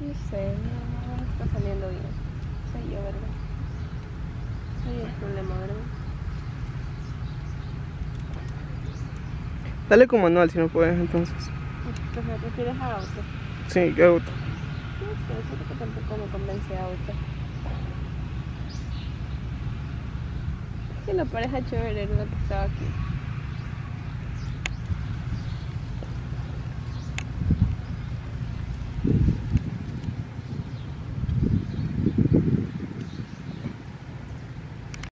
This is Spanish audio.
No sé, no, no está saliendo bien. Soy yo, ¿verdad? Soy el problema, ¿verdad? Dale con manual si no puedes entonces. Pues me refieres a auto. Sí, qué auto. No sé, siento que tampoco me convence auto. Sí, la pareja chévere era la que estaba aquí.